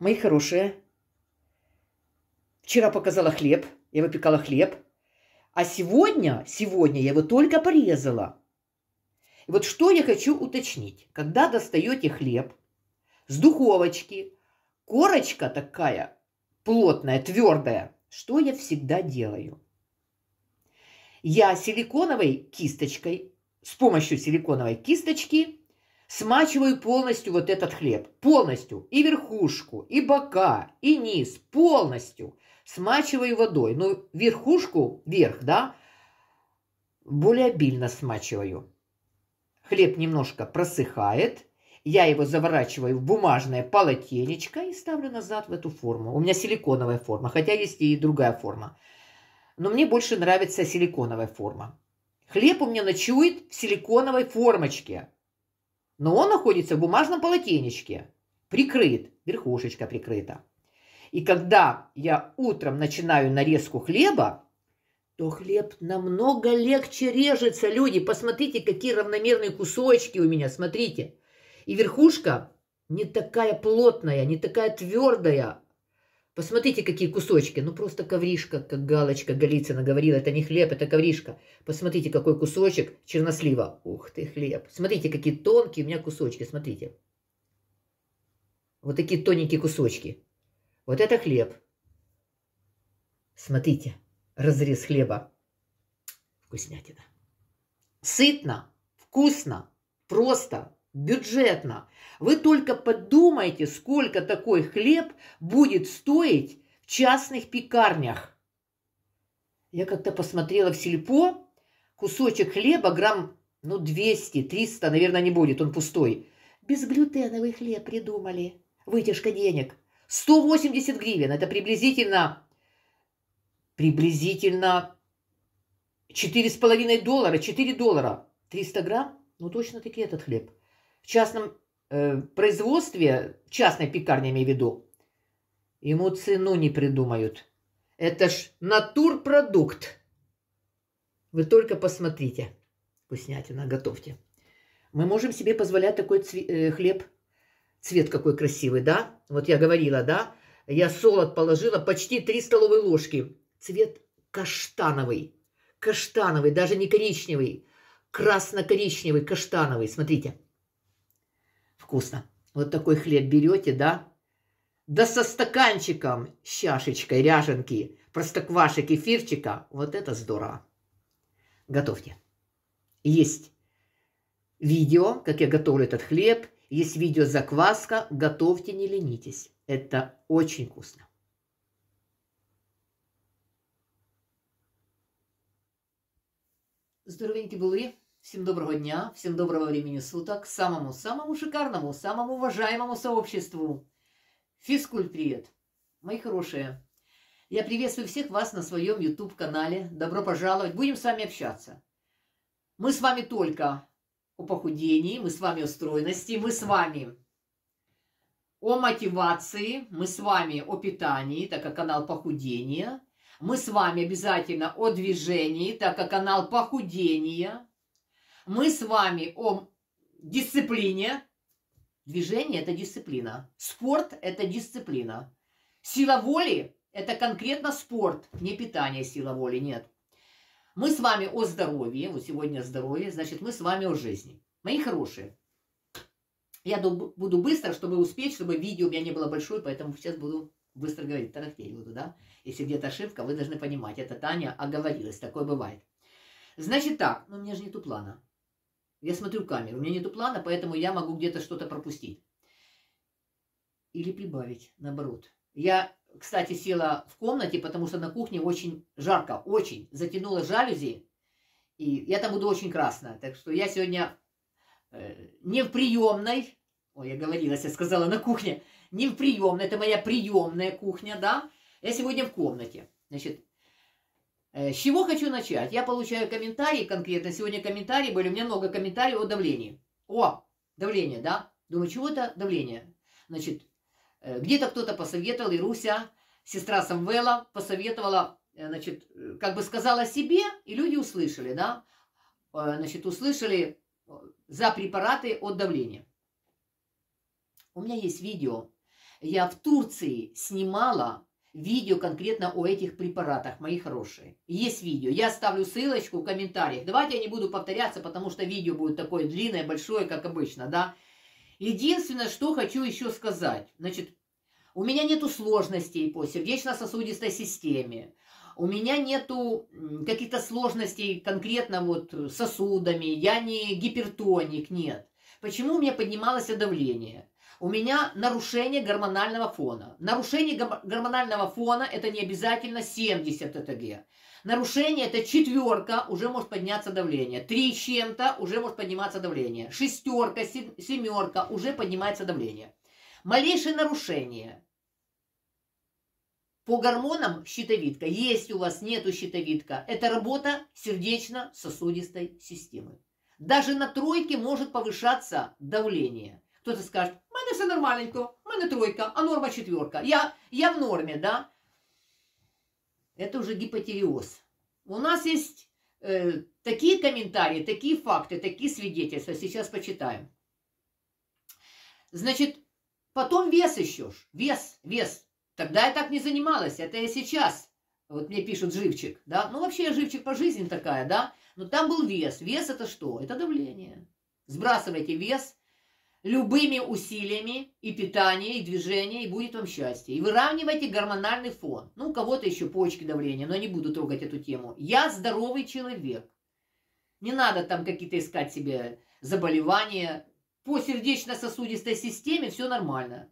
мои хорошие, вчера показала хлеб, я выпекала хлеб, а сегодня, сегодня я его только порезала. И вот что я хочу уточнить. Когда достаете хлеб с духовочки, корочка такая плотная, твердая, что я всегда делаю? Я силиконовой кисточкой, с помощью силиконовой кисточки смачиваю полностью вот этот хлеб. Полностью. И верхушку, и бока, и низ. Полностью. Смачиваю водой. Ну, верхушку, верх, да, более обильно смачиваю. Хлеб немножко просыхает. Я его заворачиваю в бумажное полотенечко и ставлю назад в эту форму. У меня силиконовая форма, хотя есть и другая форма. Но мне больше нравится силиконовая форма. Хлеб у меня ночует в силиконовой формочке но он находится в бумажном полотенечке, прикрыт, верхушечка прикрыта. И когда я утром начинаю нарезку хлеба, то хлеб намного легче режется. Люди, посмотрите, какие равномерные кусочки у меня, смотрите. И верхушка не такая плотная, не такая твердая, Посмотрите, какие кусочки. Ну, просто ковришка, как Галочка Голицына говорила. Это не хлеб, это ковришка. Посмотрите, какой кусочек чернослива. Ух ты, хлеб. Смотрите, какие тонкие у меня кусочки. Смотрите. Вот такие тоненькие кусочки. Вот это хлеб. Смотрите, разрез хлеба. Вкуснятина. Сытно, вкусно, просто, бюджетно. Вы только подумайте, сколько такой хлеб будет стоить в частных пекарнях. Я как-то посмотрела в сельпо, кусочек хлеба грамм, ну, 200, 300, наверное, не будет, он пустой. Безглютеновый хлеб придумали. Вытяжка денег. 180 гривен. Это приблизительно, приблизительно 4,5 доллара, 4 доллара. 300 грамм? Ну, точно таки этот хлеб в частном э, производстве, частной пекарне, имею в виду, ему цену не придумают. Это ж натурпродукт. Вы только посмотрите. Вкуснятина, готовьте. Мы можем себе позволять такой цве- э, хлеб. Цвет какой красивый, да? Вот я говорила, да? Я солод положила почти 3 столовые ложки. Цвет каштановый. Каштановый, даже не коричневый. Красно-коричневый, каштановый. Смотрите вкусно. Вот такой хлеб берете, да? Да со стаканчиком, с чашечкой ряженки, простокваши, кефирчика. Вот это здорово. Готовьте. Есть видео, как я готовлю этот хлеб. Есть видео закваска. Готовьте, не ленитесь. Это очень вкусно. Здоровенькі були. Всем доброго дня, всем доброго времени суток, самому-самому шикарному, самому уважаемому сообществу. Физкульт привет, мои хорошие. Я приветствую всех вас на своем YouTube-канале. Добро пожаловать, будем с вами общаться. Мы с вами только о похудении, мы с вами о стройности, мы с вами о мотивации, мы с вами о питании, так как канал похудения. Мы с вами обязательно о движении, так как канал похудения мы с вами о дисциплине. Движение – это дисциплина. Спорт – это дисциплина. Сила воли – это конкретно спорт, не питание сила воли, нет. Мы с вами о здоровье, вот сегодня здоровье, значит, мы с вами о жизни. Мои хорошие, я буду быстро, чтобы успеть, чтобы видео у меня не было большое, поэтому сейчас буду быстро говорить, тарахтеть буду, да? Если где-то ошибка, вы должны понимать, это Таня оговорилась, такое бывает. Значит так, ну у меня же нету плана. Я смотрю камеру, у меня нету плана, поэтому я могу где-то что-то пропустить. Или прибавить, наоборот. Я, кстати, села в комнате, потому что на кухне очень жарко, очень. Затянула жалюзи, и я там буду очень красная. Так что я сегодня э, не в приемной, ой, я говорила, я сказала на кухне, не в приемной, это моя приемная кухня, да. Я сегодня в комнате. Значит, с чего хочу начать? Я получаю комментарии конкретно. Сегодня комментарии были. У меня много комментариев о давлении. О, давление, да? Думаю, чего это давление? Значит, э, где-то кто-то посоветовал, и Руся, сестра Самвела, посоветовала, э, значит, как бы сказала себе, и люди услышали, да? Значит, услышали за препараты от давления. У меня есть видео. Я в Турции снимала видео конкретно о этих препаратах, мои хорошие. Есть видео. Я оставлю ссылочку в комментариях. Давайте я не буду повторяться, потому что видео будет такое длинное, большое, как обычно, да. Единственное, что хочу еще сказать. Значит, у меня нету сложностей по сердечно-сосудистой системе. У меня нету каких-то сложностей конкретно вот сосудами. Я не гипертоник, нет. Почему у меня поднималось давление? У меня нарушение гормонального фона. Нарушение гормонального фона это не обязательно 70 ТТГ. Нарушение это четверка, уже может подняться давление. Три чем-то уже может подниматься давление. Шестерка, семерка, уже поднимается давление. Малейшее нарушение по гормонам щитовидка. Есть у вас, нету щитовидка. Это работа сердечно-сосудистой системы. Даже на тройке может повышаться давление. Кто-то скажет, у мене все нормальненько, у мене тройка, а норма четверка. Я, я в норме, да? Это уже гипотиреоз. У нас есть э, такие комментарии, такие факты, такие свидетельства. Сейчас почитаем. Значит, потом вес еще. Вес, вес. Тогда я так не занималась. Это я сейчас. Вот мне пишут живчик, да. Ну, вообще я живчик по жизни такая, да. Но там был вес. Вес это что? Это давление. Сбрасывайте вес, любыми усилиями и питание, и движение, и будет вам счастье. И выравнивайте гормональный фон. Ну, у кого-то еще почки давления, но не буду трогать эту тему. Я здоровый человек. Не надо там какие-то искать себе заболевания. По сердечно-сосудистой системе все нормально.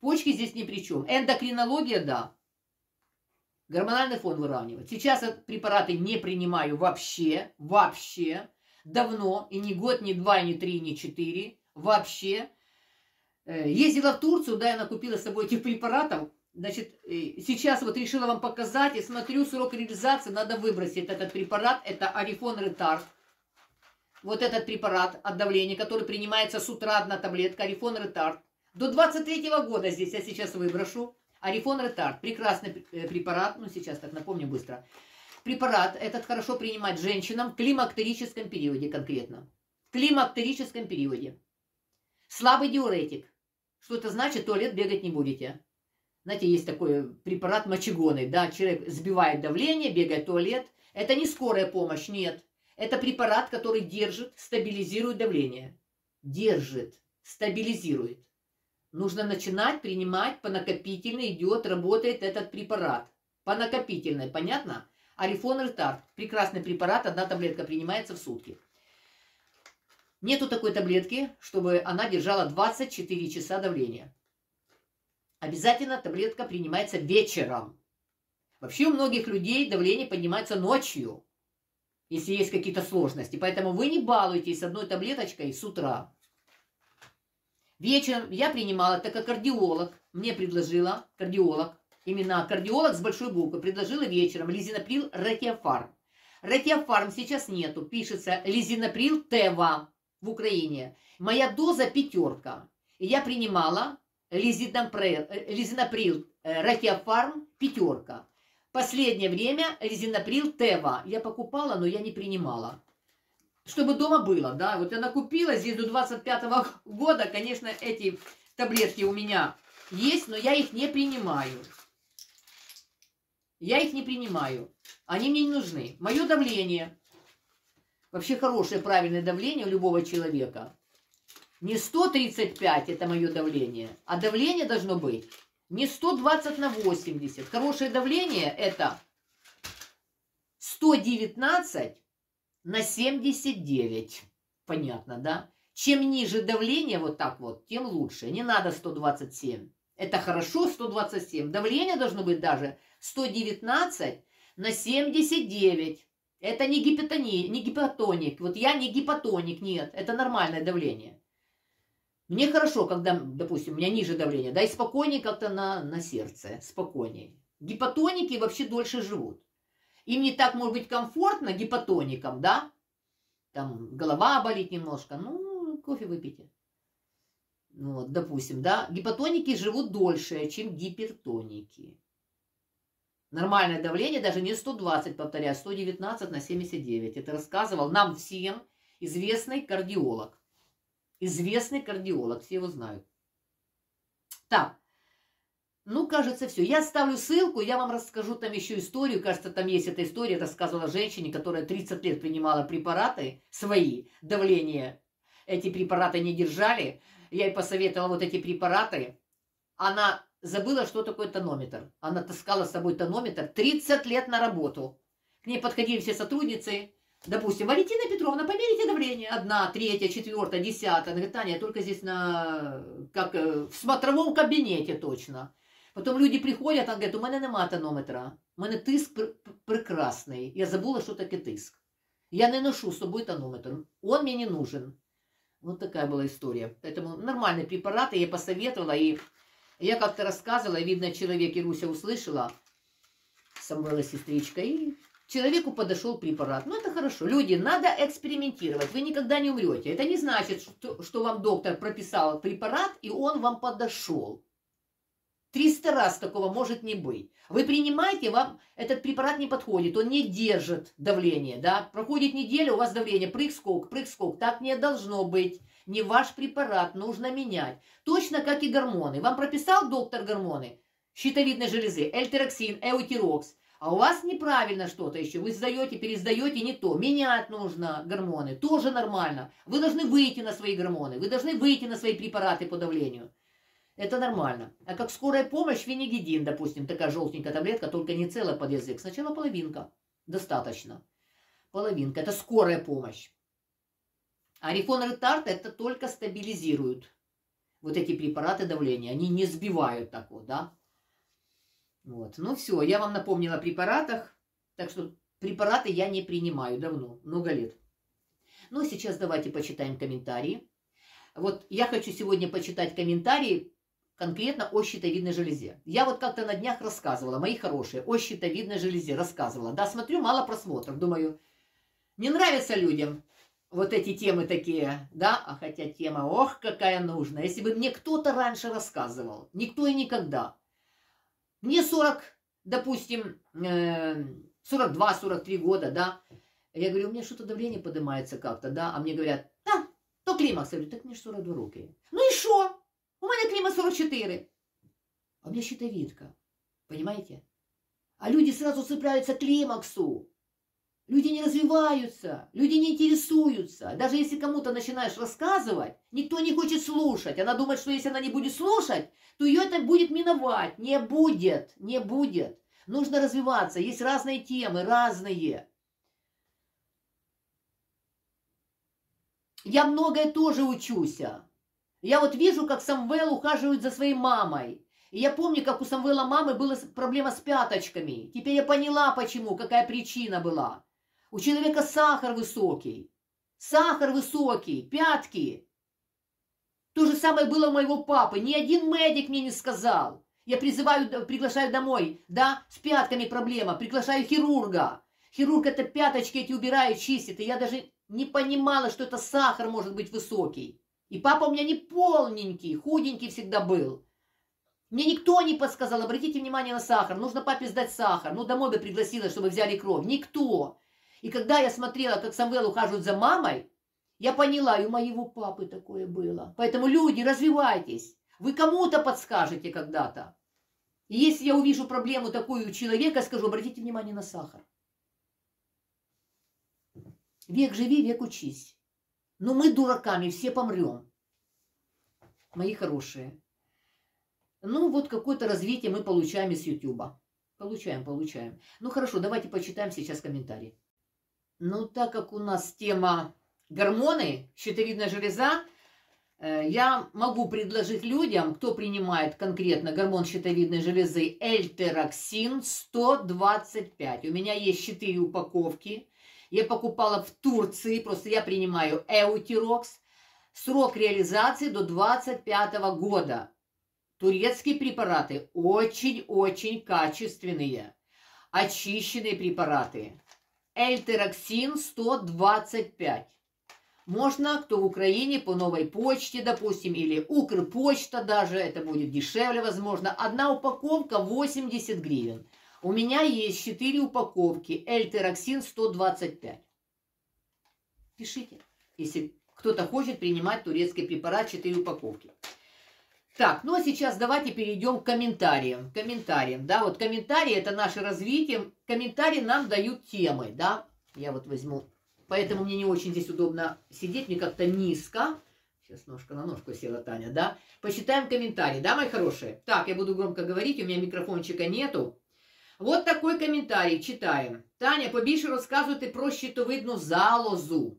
Почки здесь ни при чем. Эндокринология, да. Гормональный фон выравнивать. Сейчас препараты не принимаю вообще, вообще. Давно, и не год, не два, не три, не четыре вообще. Э, ездила в Турцию, да, я накупила с собой этих препаратов. Значит, э, сейчас вот решила вам показать, и смотрю, срок реализации, надо выбросить этот препарат. Это Арифон Ретард. Вот этот препарат от давления, который принимается с утра, одна таблетка, Арифон Ретард. До 23 -го года здесь я сейчас выброшу. Арифон Ретард, прекрасный э, препарат, ну сейчас так напомню быстро. Препарат этот хорошо принимать женщинам в климактерическом периоде конкретно. В климактерическом периоде. Слабый диуретик. Что это значит? Туалет бегать не будете. Знаете, есть такой препарат мочегонный, да, человек сбивает давление, бегает в туалет. Это не скорая помощь, нет. Это препарат, который держит, стабилизирует давление. Держит, стабилизирует. Нужно начинать принимать по накопительной, идет, работает этот препарат. По накопительной, понятно? Арифон ретард. Прекрасный препарат, одна таблетка принимается в сутки. Нету такой таблетки, чтобы она держала 24 часа давления. Обязательно таблетка принимается вечером. Вообще у многих людей давление поднимается ночью, если есть какие-то сложности. Поэтому вы не балуйтесь одной таблеточкой с утра. Вечером я принимала, так как кардиолог мне предложила, кардиолог, именно кардиолог с большой буквы, предложила вечером лизинаприл ретиофарм. Ретиофарм сейчас нету, пишется лизинаприл ТВА в Украине. Моя доза пятерка. И я принимала лизинаприл, э, Рахиофарм пятерка. Последнее время лизинаприл Тева. Я покупала, но я не принимала. Чтобы дома было, да. Вот я накупила здесь до 25 -го года, конечно, эти таблетки у меня есть, но я их не принимаю. Я их не принимаю. Они мне не нужны. Мое давление вообще хорошее правильное давление у любого человека. Не 135 это мое давление, а давление должно быть не 120 на 80. Хорошее давление это 119 на 79. Понятно, да? Чем ниже давление вот так вот, тем лучше. Не надо 127. Это хорошо 127. Давление должно быть даже 119 на 79. Это не, гипотони, не гипотоник. Вот я не гипотоник, нет. Это нормальное давление. Мне хорошо, когда, допустим, у меня ниже давление, да, и спокойнее как-то на, на сердце, спокойнее. Гипотоники вообще дольше живут. Им не так может быть комфортно гипотоникам, да? Там голова болит немножко, ну, кофе выпейте. Ну, вот, допустим, да, гипотоники живут дольше, чем гипертоники. Нормальное давление даже не 120, повторяю, 119 на 79. Это рассказывал нам всем известный кардиолог. Известный кардиолог, все его знают. Так, Ну, кажется, все. Я ставлю ссылку, я вам расскажу там еще историю. Кажется, там есть эта история, рассказывала женщине, которая 30 лет принимала препараты свои, давление. Эти препараты не держали. Я ей посоветовала вот эти препараты. Она забыла, что такое тонометр. Она таскала с собой тонометр 30 лет на работу. К ней подходили все сотрудницы, Допустим, Валентина Петровна, померите давление. Одна, третья, четвертая, десятая. Она говорит, Таня, я только здесь на, как э, в смотровом кабинете точно. Потом люди приходять, а говорять, у мене нема тонометра. У мене тиск пр прекрасний. Я забула, що таке тиск. Я не ношу с собой тонометр. Он мне не нужен. Вот такая была история. Поэтому нормальные препараты я посоветовала. И я как-то рассказывала, видно, человек и Руся услышала. Самвела сестричка. И человеку подошел препарат. Ну, это хорошо. Люди, надо экспериментировать. Вы никогда не умрете. Это не значит, что, что вам доктор прописал препарат, и он вам подошел. 300 раз такого может не быть. Вы принимаете, вам этот препарат не подходит, он не держит давление, да? Проходит неделя, у вас давление, прыг-скок, прыг-скок. Так не должно быть. Не ваш препарат, нужно менять. Точно как и гормоны. Вам прописал доктор гормоны, щитовидной железы, эльтероксин, эутирокс. А у вас неправильно что-то еще. Вы сдаете, пересдаете не то. Менять нужно гормоны. Тоже нормально. Вы должны выйти на свои гормоны. Вы должны выйти на свои препараты по давлению. Это нормально. А как скорая помощь, фенигидин, допустим, такая желтенькая таблетка, только не целая под язык. Сначала половинка. Достаточно. Половинка. Это скорая помощь. А рифон ретард это только стабилизируют. Вот эти препараты давления. Они не сбивают так вот, да. Вот. Ну все, я вам напомнила о препаратах. Так что препараты я не принимаю давно, много лет. Ну, сейчас давайте почитаем комментарии. Вот я хочу сегодня почитать комментарии конкретно о щитовидной железе. Я вот как-то на днях рассказывала, мои хорошие, о щитовидной железе рассказывала. Да, смотрю, мало просмотров. Думаю, не нравятся людям вот эти темы такие, да, а хотя тема, ох, какая нужная. Если бы мне кто-то раньше рассказывал, никто и никогда. Мне 40, допустим, 42-43 э, года, да, я говорю, у меня что-то давление поднимается как-то, да, а мне говорят, да, то климакс. Я говорю, так мне же 42 роки. Ну и что? У мене клімат 44. А у меня щитовидка. Понимаете? А люди сразу цепляются к климаксу. Люди не развиваются, люди не интересуются. Даже если кому-то начинаешь рассказывать, никто не хочет слушать. Она думает, что если она не будет слушать, то ее это будет миновать. Не будет, не будет. Нужно развиваться. Есть разные темы, разные. Я многое тоже учусь. Я вот вижу, как Самвел ухаживает за своей мамой. И я помню, как у Самвела мамы была проблема с пяточками. Теперь я поняла, почему, какая причина была. У человека сахар высокий. Сахар высокий, пятки. То же самое было у моего папы. Ни один медик мне не сказал. Я призываю, приглашаю домой, да, с пятками проблема. Приглашаю хирурга. Хирург это пяточки эти убирает, чистит. И я даже не понимала, что это сахар может быть высокий. И папа у меня не полненький, худенький всегда был. Мне никто не подсказал, обратите внимание на сахар, нужно папе сдать сахар. Ну, домой бы пригласила, чтобы взяли кровь. Никто. И когда я смотрела, как Самвел ухаживает за мамой, я поняла, и у моего папы такое было. Поэтому, люди, развивайтесь. Вы кому-то подскажете когда-то. И если я увижу проблему такую у человека, скажу, обратите внимание на сахар. Век живи, век учись. Но мы дураками все помрем. Мои хорошие. Ну, вот какое-то развитие мы получаем из Ютуба. Получаем, получаем. Ну, хорошо, давайте почитаем сейчас комментарии. Ну, так как у нас тема гормоны, щитовидная железа, э, я могу предложить людям, кто принимает конкретно гормон щитовидной железы Эльтероксин 125. У меня есть 4 упаковки. Я покупала в Турции, просто я принимаю Эутирокс. Срок реализации до 25 года. Турецкие препараты очень-очень качественные. Очищенные препараты. Эльтероксин 125. Можно, кто в Украине, по новой почте, допустим, или Укрпочта даже, это будет дешевле, возможно. Одна упаковка 80 гривен. У меня есть 4 упаковки Эльтероксин 125. Пишите, если кто-то хочет принимать турецкий препарат 4 упаковки. Так, ну а сейчас давайте перейдем к комментариям. Комментариям, да, вот комментарии это наше развитие. Комментарии нам дают темы, да. Я вот возьму, поэтому мне не очень здесь удобно сидеть, мне как-то низко. Сейчас ножка на ножку села Таня, да. Почитаем комментарии, да, мои хорошие? Так, я буду громко говорить, у меня микрофончика нету. Вот такой комментарий, читаем. Таня, побільше розказуйте про щитовидну залозу.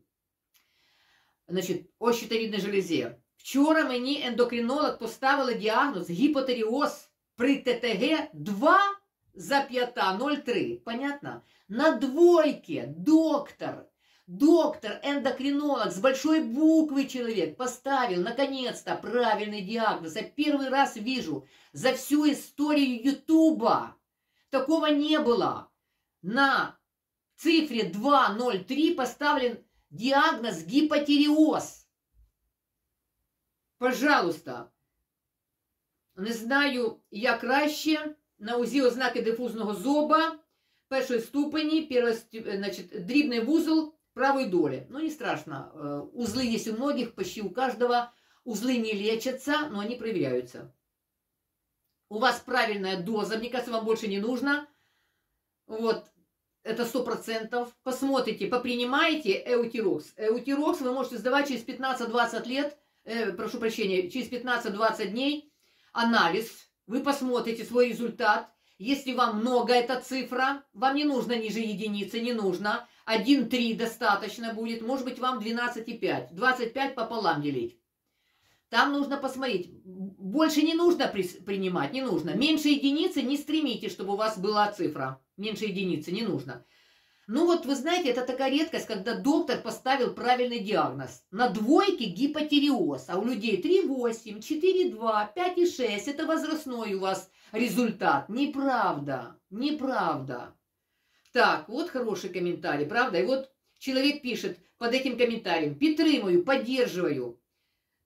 Значить, о щитовидній железі. Вчора мені ендокринолог поставили діагноз гіпотеріоз при ТТГ 2 за 5,03. Понятно? На двойке доктор, доктор, эндокринолог с большой буквы человек поставил, наконец-то, правильный диагноз. Я первый раз вижу за всю историю Ютуба. Такого не было. На цифре 2.03 поставлен диагноз гипотериоз. Пожалуйста, не знаю, як краще на УЗІ ознаки дифузного зоба першої ступені, значит, дрібний вузол правой доли. Ну, не страшно. Э, узлы есть у многих, почти у каждого. Узлы не лечатся, но они проверяются. У вас правильная доза, мне кажется, вам больше не нужно. Вот, это сто процентов. Посмотрите, попринимаете эутирокс. Эутирокс вы можете сдавать через 15-20 лет э, прошу прощения, через 15-20 дней анализ, вы посмотрите свой результат. Если вам много эта цифра, вам не нужно ниже единицы, не нужно. 1,3 достаточно будет, может быть вам 12,5. 25 пополам делить. Там нужно посмотреть. Больше не нужно при, принимать, не нужно. Меньше единицы не стремите, чтобы у вас была цифра. Меньше единицы не нужно. Ну вот вы знаете, это такая редкость, когда доктор поставил правильный диагноз. На двойке гипотериоз, а у людей 3,8, 4,2, 5,6. Это возрастной у вас результат. Неправда, неправда. Так, вот хороший комментарий, правда? И вот человек пишет под этим комментарием. Підтримую, поддерживаю.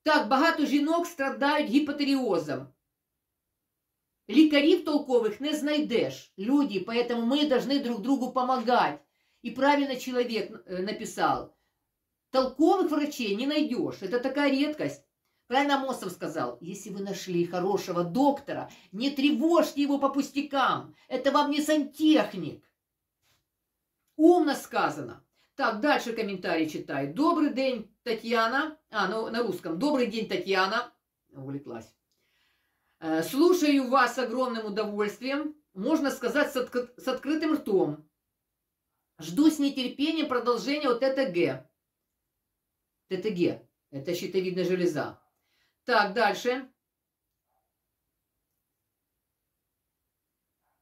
Так, багато жінок страдають гіпотеріозом. Лікарів толкових не знайдеш, люди, поэтому мы должны друг другу помогать. И правильно человек э, написал. Толковых врачей не найдешь. Это такая редкость. Правильно Мосов сказал, если вы нашли хорошего доктора, не тревожьте его по пустякам. Это вам не сантехник. Умно сказано. Так, дальше комментарий читаю. Добрый день, Татьяна. А, ну, на русском. Добрый день, Татьяна. Увлеклась. Э, слушаю вас с огромным удовольствием. Можно сказать, с, отк с открытым ртом. Жду с нетерпением продолжения вот ТТГ. ТТГ. Это щитовидная железа. Так, дальше.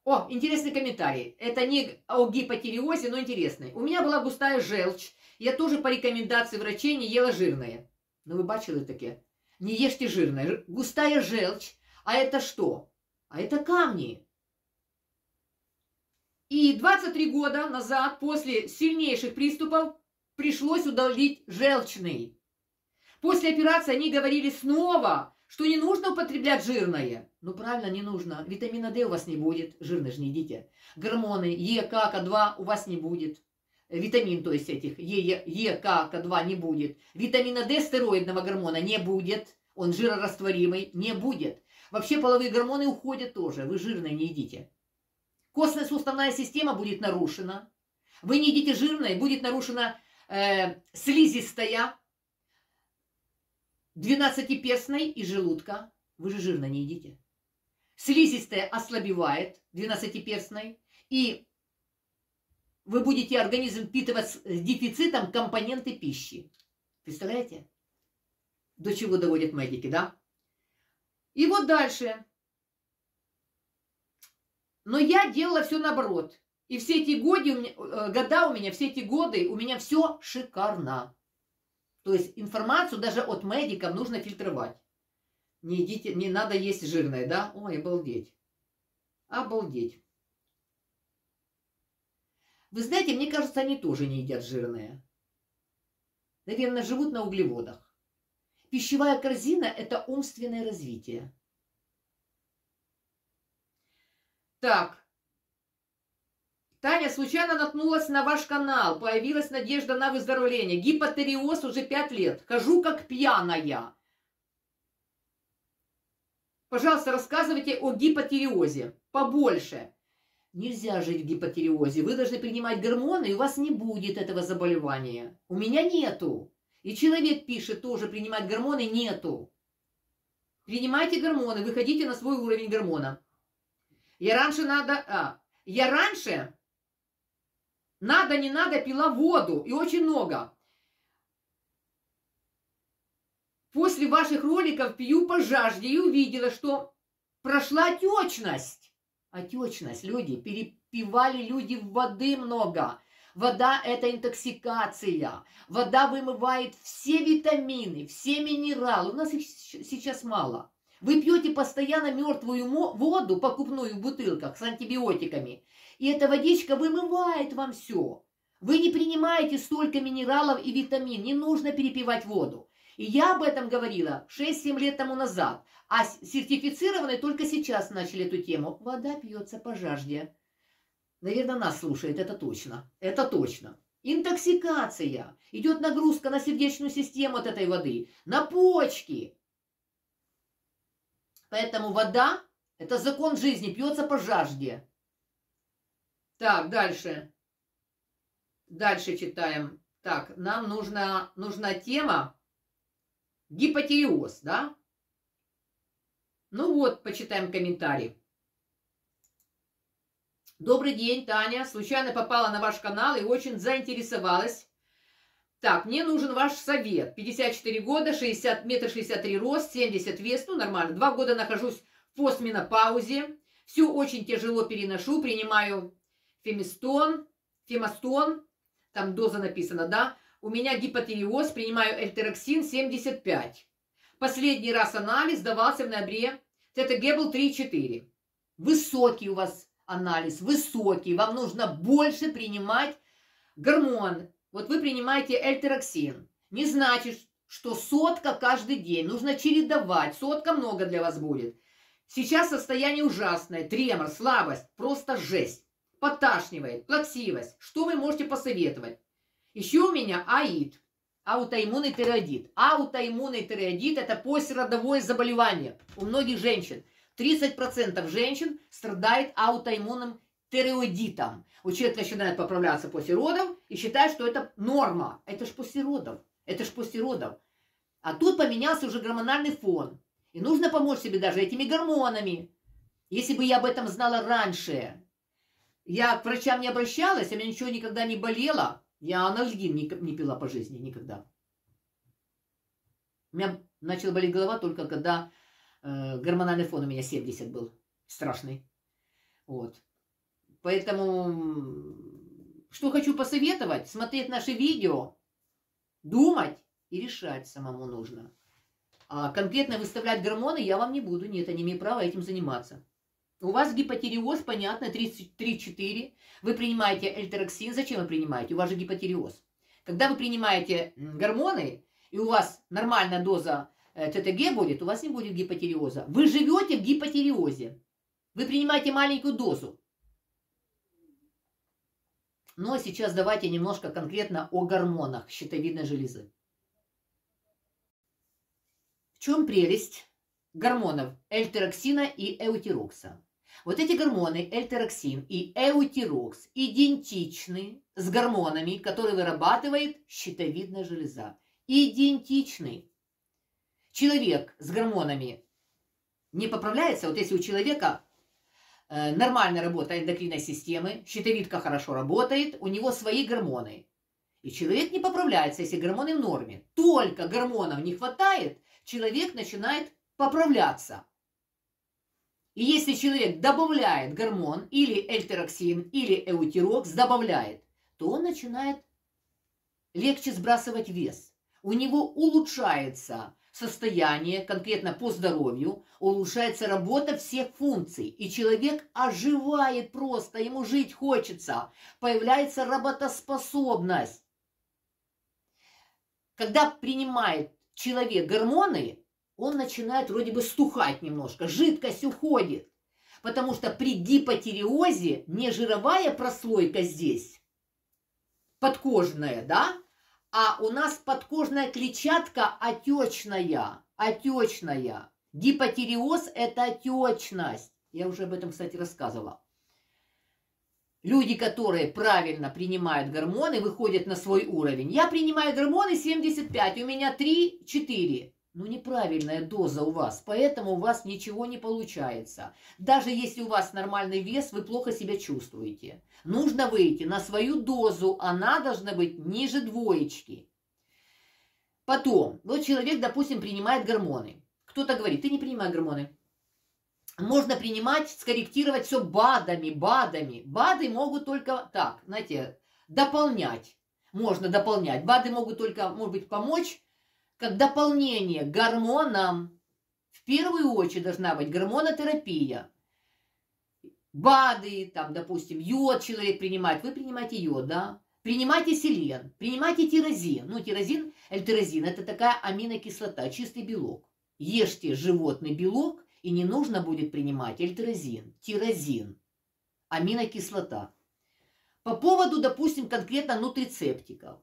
О, интересный комментарий. Это не о гипотериозе, но интересный. У меня была густая желчь. Я тоже по рекомендации врачей не ела жирное. Ну, вы бачили таке? Не ешьте жирное. Густая желчь. А это что? А это камни. И 23 года назад, после сильнейших приступов, пришлось удалить желчный. После операции они говорили снова, что не нужно употреблять жирное. Ну, правильно, не нужно. Витамина D у вас не будет. Жирный же не едите. Гормоны Е, К, К2 у вас не будет. Витамин, то есть этих Е, Е, К, К2 не будет. Витамина D стероидного гормона не будет. Он жирорастворимый не будет. Вообще половые гормоны уходят тоже. Вы жирное не едите. Костно-суставная система будет нарушена. Вы не едите жирное, будет нарушена э, слизистая, двенадцатиперстной и желудка. Вы же жирно не едите. Слизистая ослабевает, двенадцатиперстной, и вы будете организм впитывать с дефицитом компоненты пищи. Представляете? До чего доводят медики, да? И вот дальше. Но я делала все наоборот. И все эти годы у меня, э, года у меня, все эти годы у меня все шикарно. То есть информацию даже от медиков нужно фильтровать. Не, идите, не надо есть жирное, да? Ой, обалдеть. Обалдеть. Вы знаете, мне кажется, они тоже не едят жирное. Наверное, живут на углеводах. Пищевая корзина – это умственное развитие. Так. Таня случайно наткнулась на ваш канал. Появилась надежда на выздоровление. Гипотериоз уже пять лет. Хожу как пьяная. Пожалуйста, рассказывайте о гипотиреозе побольше. Нельзя жить в гипотиреозе. Вы должны принимать гормоны, и у вас не будет этого заболевания. У меня нету. И человек пишет тоже, принимать гормоны нету. Принимайте гормоны, выходите на свой уровень гормона. Я раньше надо... А, я раньше надо, не надо, пила воду. И очень много. После ваших роликов пью по жажде и увидела, что прошла отечность. Отечность, люди, перепивали люди воды много. Вода – это интоксикация. Вода вымывает все витамины, все минералы. У нас их сейчас мало. Вы пьете постоянно мертвую воду, покупную в бутылках с антибиотиками. И эта водичка вымывает вам все. Вы не принимаете столько минералов и витамин. Не нужно перепивать воду. И я об этом говорила 6-7 лет тому назад. А сертифицированные только сейчас начали эту тему. Вода пьется по жажде. Наверное, нас слушает, это точно. Это точно. Интоксикация. Идет нагрузка на сердечную систему от этой воды. На почки. Поэтому вода – это закон жизни, пьется по жажде. Так, дальше. Дальше читаем. Так, нам нужна, нужна тема гипотиреоз, да? Ну вот, почитаем комментарий. Добрый день, Таня. Случайно попала на ваш канал и очень заинтересовалась. Так, мне нужен ваш совет. 54 года, 60, метр 63 рост, 70 вес, ну нормально. Два года нахожусь в постменопаузе. Все очень тяжело переношу, принимаю фемистон, фемостон, там доза написана, да. У меня гипотиреоз, принимаю эльтероксин 75. Последний раз анализ давался в ноябре. ТТГ был 3-4. Высокий у вас анализ, высокий, вам нужно больше принимать гормон. Вот вы принимаете эльтероксин. Не значит, что сотка каждый день. Нужно чередовать. Сотка много для вас будет. Сейчас состояние ужасное. Тремор, слабость. Просто жесть. Поташнивает, плаксивость. Что вы можете посоветовать? Еще у меня АИД. Аутоиммунный тиреоидит. Аутоиммунный тиреоидит – это послеродовое заболевание у многих женщин. 30% женщин страдает аутоиммунным тиреоидитом. У человека начинает поправляться после родов и считает, что это норма. Это ж после родов. Это ж после родов. А тут поменялся уже гормональный фон. И нужно помочь себе даже этими гормонами. Если бы я об этом знала раньше, я к врачам не обращалась, у меня ничего никогда не болело. Я анальгин не, не пила по жизни никогда. У меня начала болеть голова только когда Э, гормональный фон у меня 70 был. Страшный. Вот. Поэтому, что хочу посоветовать, смотреть наши видео, думать и решать самому нужно. А конкретно выставлять гормоны я вам не буду. Нет, я не имею права этим заниматься. У вас гипотиреоз, понятно, 3-4. Вы принимаете эльтероксин. Зачем вы принимаете? У вас же гипотиреоз. Когда вы принимаете гормоны, и у вас нормальная доза Э, ТТГ будет, у вас не будет гипотиреоза. Вы живете в гипотиреозе. Вы принимаете маленькую дозу. Ну а сейчас давайте немножко конкретно о гормонах щитовидной железы. В чем прелесть гормонов эльтероксина и эутирокса? Вот эти гормоны, эльтероксин и эутирокс, идентичны с гормонами, которые вырабатывает щитовидная железа. Идентичны человек с гормонами не поправляется, вот если у человека э, нормальная работа эндокринной системы, щитовидка хорошо работает, у него свои гормоны. И человек не поправляется, если гормоны в норме. Только гормонов не хватает, человек начинает поправляться. И если человек добавляет гормон, или эльтероксин, или эутирокс, добавляет, то он начинает легче сбрасывать вес. У него улучшается состояние, конкретно по здоровью, улучшается работа всех функций, и человек оживает просто, ему жить хочется, появляется работоспособность. Когда принимает человек гормоны, он начинает вроде бы стухать немножко, жидкость уходит. Потому что при гипотиреозе не жировая прослойка здесь, подкожная, да, а у нас подкожная клетчатка отечная, отечная. Гипотиреоз – это отечность. Я уже об этом, кстати, рассказывала. Люди, которые правильно принимают гормоны, выходят на свой уровень. Я принимаю гормоны 75, у меня 3-4. Ну, неправильная доза у вас, поэтому у вас ничего не получается. Даже если у вас нормальный вес, вы плохо себя чувствуете. Нужно выйти на свою дозу, она должна быть ниже двоечки. Потом, вот человек, допустим, принимает гормоны. Кто-то говорит, ты не принимай гормоны. Можно принимать, скорректировать все БАДами, БАДами. БАДы могут только так, знаете, дополнять. Можно дополнять. БАДы могут только, может быть, помочь как дополнение к гормонам. В первую очередь должна быть гормонотерапия. БАДы, там, допустим, йод человек принимает. Вы принимаете йод, да? Принимайте селен, принимайте тирозин. Ну, тирозин, эльтирозин – это такая аминокислота, чистый белок. Ешьте животный белок, и не нужно будет принимать эльтирозин, тирозин, аминокислота. По поводу, допустим, конкретно нутрицептиков.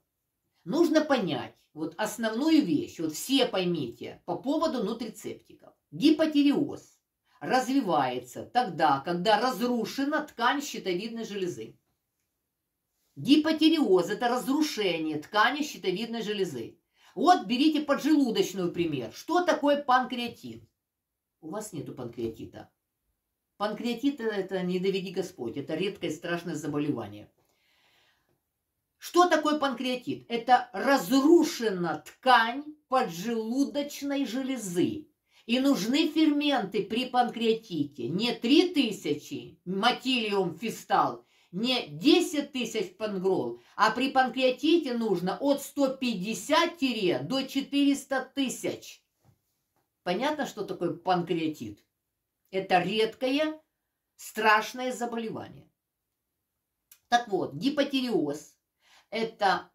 Нужно понять вот основную вещь, вот все поймите, по поводу нутрицептиков. Гипотиреоз развивается тогда, когда разрушена ткань щитовидной железы. Гипотиреоз – это разрушение ткани щитовидной железы. Вот берите поджелудочную пример. Что такое панкреатит? У вас нету панкреатита. Панкреатит – это не доведи Господь, это редкое страшное заболевание. Что такое панкреатит? Это разрушена ткань поджелудочной железы. И нужны ферменты при панкреатите. Не 3000 матилиум фистал, не 10 тысяч пангрол, а при панкреатите нужно от 150 до 400 тысяч. Понятно, что такое панкреатит? Это редкое, страшное заболевание. Так вот, гипотиреоз – это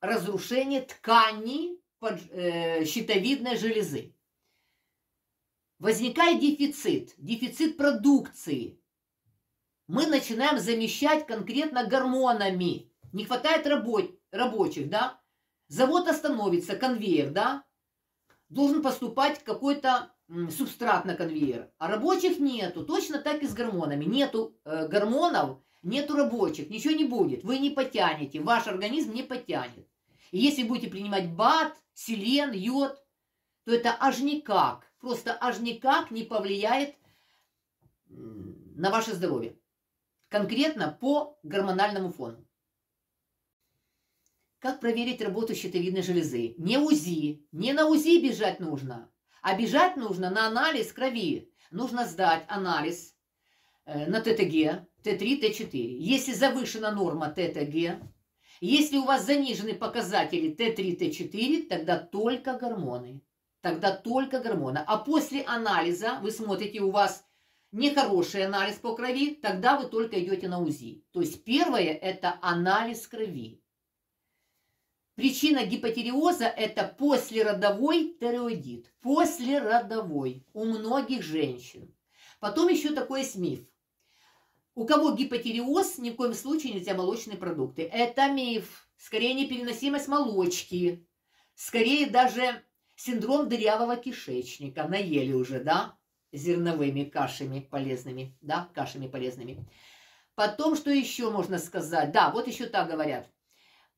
разрушение ткани под, э, щитовидной железы. Возникает дефицит, дефицит продукции – мы начинаем замещать конкретно гормонами. Не хватает работ, рабочих, да? Завод остановится, конвейер, да? Должен поступать какой-то субстрат на конвейер. А рабочих нету. Точно так и с гормонами. Нету э, гормонов, нету рабочих. Ничего не будет. Вы не потянете. Ваш организм не потянет. И если будете принимать бат, селен, йод, то это аж никак, просто аж никак не повлияет на ваше здоровье конкретно по гормональному фону. Как проверить работу щитовидной железы? Не УЗИ, не на УЗИ бежать нужно, а бежать нужно на анализ крови. Нужно сдать анализ на ТТГ, Т3, Т4. Если завышена норма ТТГ, если у вас занижены показатели Т3, Т4, тогда только гормоны. Тогда только гормоны. А после анализа вы смотрите, у вас нехороший анализ по крови, тогда вы только идете на УЗИ. То есть первое – это анализ крови. Причина гипотиреоза – это послеродовой тиреоидит. Послеродовой у многих женщин. Потом еще такой есть миф. У кого гипотиреоз, ни в коем случае нельзя молочные продукты. Это миф. Скорее непереносимость молочки. Скорее даже синдром дырявого кишечника. Наели уже, да? зерновыми кашами полезными, да, кашами полезными. Потом, что еще можно сказать? Да, вот еще так говорят.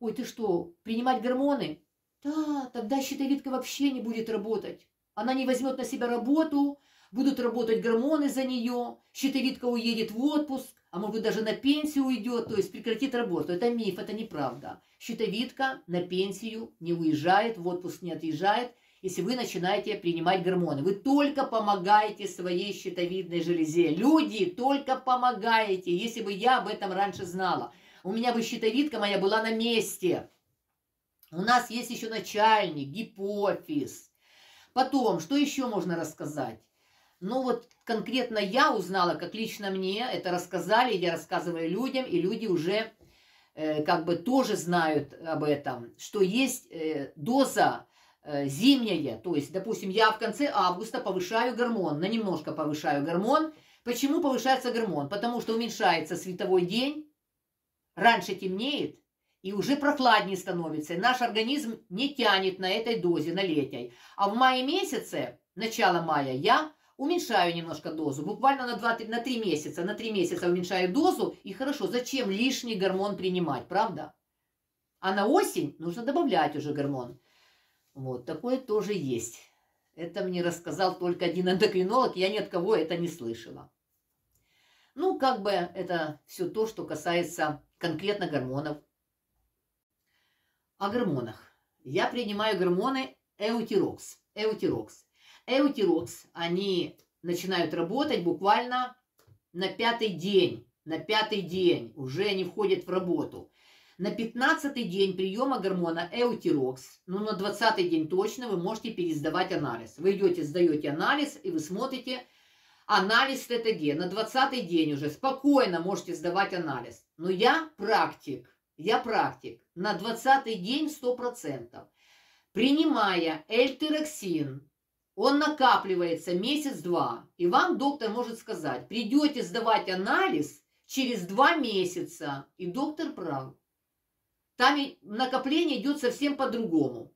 Ой, ты что, принимать гормоны? Да, тогда щитовидка вообще не будет работать. Она не возьмет на себя работу, будут работать гормоны за нее, щитовидка уедет в отпуск, а может быть даже на пенсию уйдет, то есть прекратит работу. Это миф, это неправда. Щитовидка на пенсию не уезжает, в отпуск не отъезжает, если вы начинаете принимать гормоны. Вы только помогаете своей щитовидной железе. Люди, только помогаете. Если бы я об этом раньше знала. У меня бы щитовидка моя была на месте. У нас есть еще начальник, гипофиз. Потом, что еще можно рассказать? Ну вот конкретно я узнала, как лично мне это рассказали, я рассказываю людям, и люди уже э, как бы тоже знают об этом, что есть э, доза Э, зимняя, то есть, допустим, я в конце августа повышаю гормон, на немножко повышаю гормон. Почему повышается гормон? Потому что уменьшается световой день, раньше темнеет, и уже прохладнее становится. Наш организм не тянет на этой дозе, на летней. А в мае месяце начала мая, я уменьшаю немножко дозу, буквально на, 2, на 3 месяца. На 3 месяца уменьшаю дозу, и хорошо, зачем лишний гормон принимать, правда? А на осень нужно добавлять уже гормон. Вот, такое тоже есть. Это мне рассказал только один эндокринолог, я ни от кого это не слышала. Ну, как бы это все то, что касается конкретно гормонов. О гормонах. Я принимаю гормоны эутирокс. Эутирокс. Эутирокс, они начинают работать буквально на пятый день. На пятый день уже они входят в работу. На 15 день приема гормона эутирокс, ну на 20 день точно вы можете пересдавать анализ. Вы идете, сдаете анализ, и вы смотрите анализ ТТГ. На 20 день уже спокойно можете сдавать анализ. Но я практик, я практик. На 20 день 100%. Принимая эльтероксин, он накапливается месяц-два. И вам доктор может сказать, придете сдавать анализ через два месяца. И доктор прав. Там накопление идет совсем по-другому.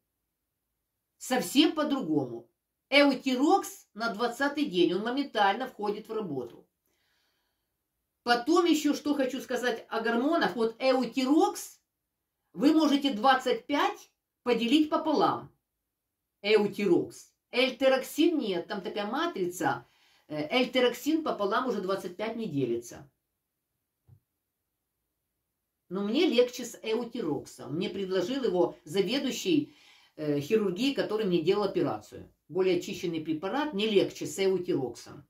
Совсем по-другому. Эутирокс на 20 день, он моментально входит в работу. Потом еще что хочу сказать о гормонах. Вот эутирокс вы можете 25 поделить пополам. Эутирокс. Эльтероксин нет, там такая матрица. Э, эльтероксин пополам уже 25 не делится. Но мне легче с эутироксом. Мне предложил его заведующий э, хирургии, который мне делал операцию. Более очищенный препарат, не легче с эутироксом.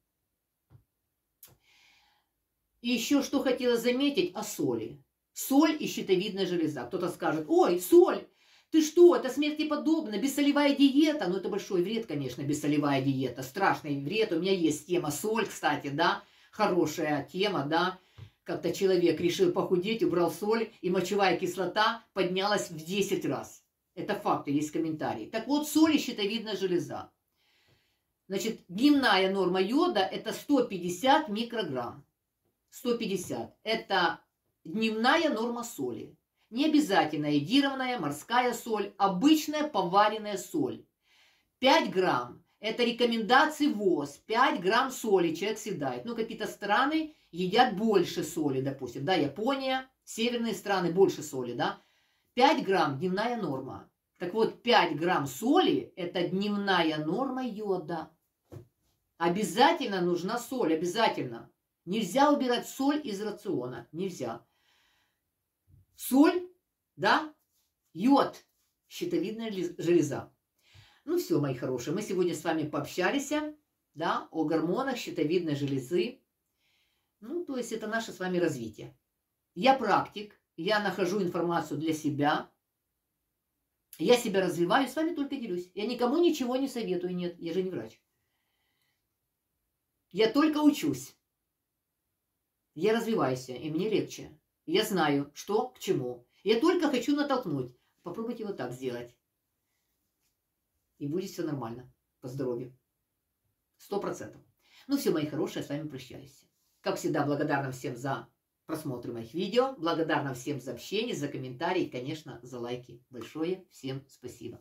И еще что хотела заметить о соли. Соль и щитовидная железа. Кто-то скажет, ой, соль, ты что, это смерти подобно, бессолевая диета. Ну, это большой вред, конечно, бессолевая диета. Страшный вред. У меня есть тема соль, кстати, да, хорошая тема, да. Как-то человек решил похудеть, убрал соль, и мочевая кислота поднялась в 10 раз. Это факты, есть комментарии. Так вот, соль и щитовидная железа. Значит, дневная норма йода – это 150 микрограмм. 150 – это дневная норма соли. Не обязательно йодированная морская соль, обычная поваренная соль. 5 грамм – это рекомендации ВОЗ. 5 грамм соли человек съедает. Ну, какие-то страны едят больше соли, допустим, да, Япония, северные страны больше соли, да, 5 грамм дневная норма. Так вот, 5 грамм соли – это дневная норма йода. Обязательно нужна соль, обязательно. Нельзя убирать соль из рациона, нельзя. Соль, да, йод, щитовидная железа. Ну все, мои хорошие, мы сегодня с вами пообщались, да, о гормонах щитовидной железы, ну, то есть это наше с вами развитие. Я практик, я нахожу информацию для себя, я себя развиваю, с вами только делюсь. Я никому ничего не советую, нет, я же не врач. Я только учусь. Я развиваюсь, и мне легче. Я знаю, что к чему. Я только хочу натолкнуть. Попробуйте вот так сделать. И будет все нормально. По здоровью. Сто процентов. Ну все, мои хорошие, с вами прощаюсь. Как всегда, благодарна всем за просмотр моих видео. Благодарна всем за общение, за комментарии и, конечно, за лайки. Большое всем спасибо.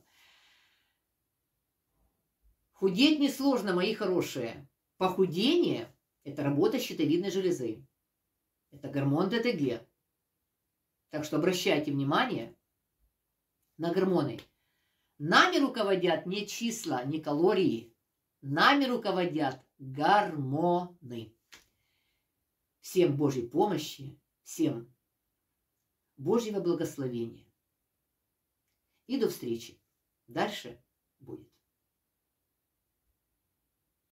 Худеть несложно, мои хорошие. Похудение – это работа щитовидной железы. Это гормон ДТГ. Так что обращайте внимание на гормоны. Нами руководят не числа, не калории. Нами руководят гормоны. Всем Божьей помощи, всем Божьего благословения. И до встречи. Дальше